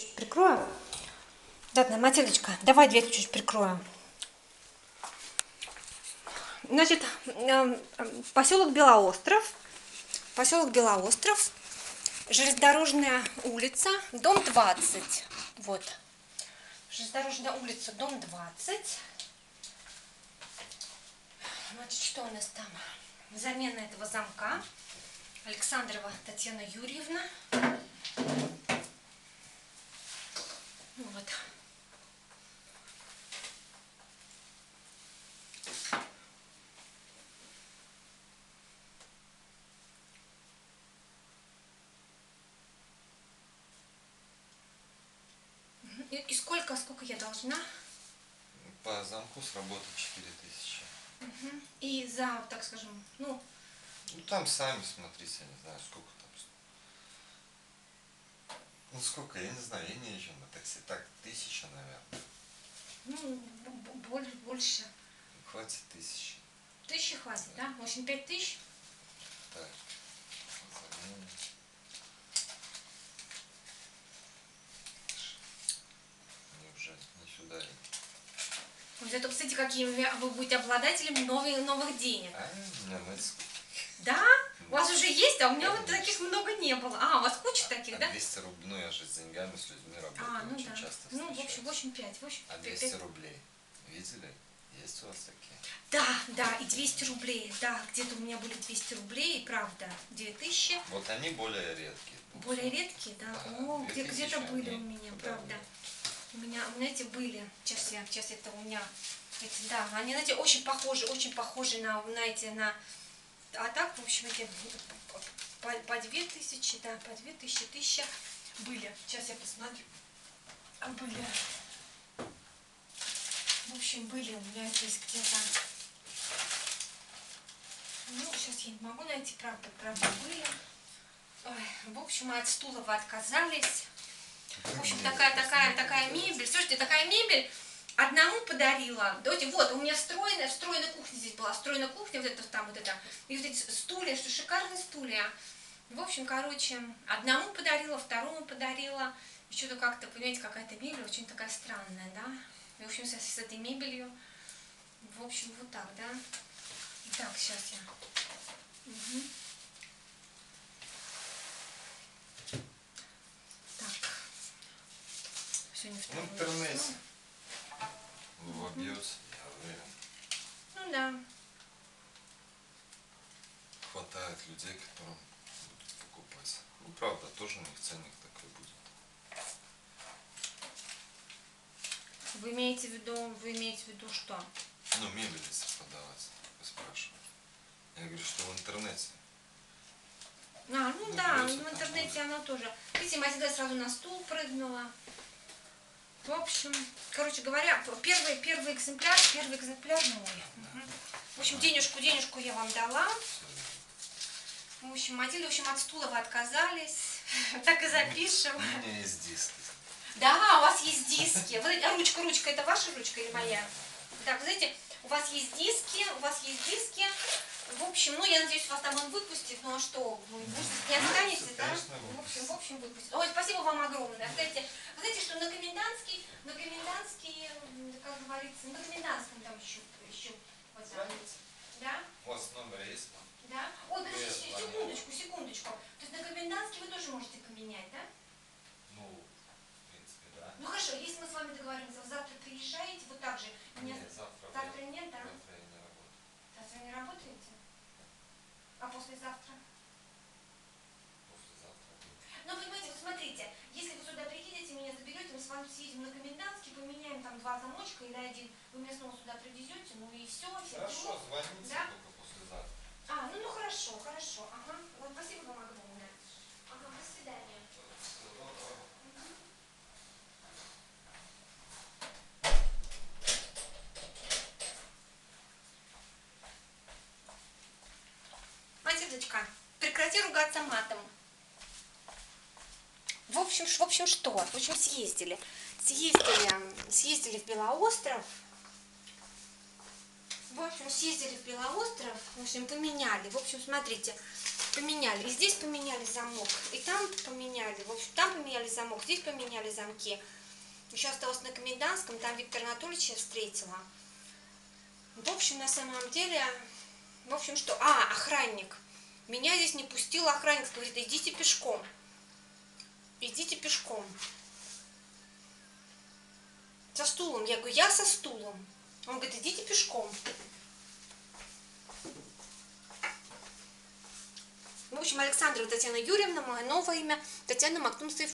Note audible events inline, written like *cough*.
чуть прикрою. Ладно, Матильдочка, давай дверь чуть прикроем. Значит, поселок Белоостров. Поселок Белоостров. Железнодорожная улица, дом 20. Вот. Железнодорожная улица, дом 20. Значит, что у нас там? Замена этого замка. Александрова Татьяна Юрьевна. Вот. И, и сколько, сколько я должна? По замку сработать 4000. Угу. И за, так скажем, ну... Ну там сами смотрите, я не знаю, сколько там. Ну сколько, я не знаю, я не езжу на такси. Так, тысяча, наверное. Ну, больше, больше. Хватит тысячи. Тысячи хватит, да? да? В общем, пять тысяч? Так. Зато, кстати, какие вы будете обладателем новых, новых денег. А, у меня Да? У вас уже есть, а у меня вот таких много не было. А, у вас куча таких, да? 200 рублей, ну я же с деньгами, с людьми работаю, а, ну очень да. часто Ну, в общем, в общем, 5. В общем, а 200 5. рублей, видели? Есть у вас такие? Да, да, и 200 рублей, да, где-то у меня были 200 рублей, правда, 2000. Вот они более редкие. Более редкие, да? да О, где, где-то были у меня, правда. У меня, у меня эти были, сейчас я, сейчас это у меня, эти, да, они, знаете, очень похожи, очень похожи на, на эти, на, а так, в общем, эти по, по 2000, да, по 2000, тысяча были. Сейчас я посмотрю. А были. В общем, были у меня здесь где-то. Ну, сейчас я не могу найти, правда, правда, были. Ой, в общем, мы от стула вы отказались. В общем, такая, такая, такая мебель. Слушайте, такая мебель Одному подарила, давайте, вот, у меня встроенная, встроенная кухня здесь была, встроенная кухня, вот это там, вот это, и вот эти стулья, что шикарные стулья. В общем, короче, одному подарила, второму подарила, и что-то как-то, понимаете, какая-то мебель очень такая странная, да. И, в общем, с, с этой мебелью, в общем, вот так, да. Так, сейчас я. Угу. Так. Сегодня второе. В интернете бьется, я Ну да. Хватает людей, которым будут покупать. Ну, правда, тоже у них ценник такой будет. Вы имеете в виду, вы имеете в виду что? Ну, мебель если продавать, вы спрашиваете. Я говорю, что в интернете. А, ну, ну да, в интернете она тоже. Видите, Матильда сразу на стул прыгнула. В общем, короче говоря, первый, первый экземпляр, первый экземпляр мой. Угу. В общем, денежку, денежку я вам дала. В общем, Матильда, в общем, от стула вы отказались. *laughs* Так и запишем. У меня есть диски. Да, у вас есть диски. Вы, а ручка, ручка, это ваша ручка или моя? Так, вы знаете, у вас есть диски, у вас есть диски. В общем, ну, я надеюсь, вас там он выпустит. Ну, а что, вы не останетесь, да? В общем, в общем, выпустит. Ой, спасибо вам огромное. Знаете, вы знаете, что на комендантский, на комендантский, как говорится, на комендантском там еще, еще вот Да? У вас номер есть? Да? Ой, подождите, секундочку, секундочку. То есть на комендантский вы тоже можете поменять, да? Ну, в принципе, да. Ну хорошо, если мы с вами договоримся, завтра приезжаете, вот так же. Нет, завтра. Завтра нет, да? Завтра я не работаю. Завтра не работаете? А? Послезавтра. Ну, понимаете, вот смотрите, если вы сюда приедете, меня заберете, на комендантский, поменяем там два замочка или один, вы меня снова сюда привезете, ну и все. Хорошо, звоните да? только послезавтра. А, ну, ну хорошо, хорошо. Ага. Вот, спасибо вам огромное. Ага, до свидания. Матильдочка, прекрати ругаться матом. В общем, в общем, что? В общем, съездили. Съездили, съездили в Белоостров. В общем, съездили в Белоостров, в общем, поменяли. В общем, смотрите, поменяли. И здесь поменяли замок, и там поменяли. В общем, там поменяли замок, здесь поменяли замки. Еще осталось на Комендантском, там Виктора Анатольевича встретила. В общем, на самом деле, в общем, что... А, охранник. Меня здесь не пустил охранник, говорит, идите пешком. Идите пешком. Со стулом. Я говорю, я со стулом. Он говорит, идите пешком. В общем, Александрова Татьяна Юрьевна, мое новое имя, Татьяна Мактумцев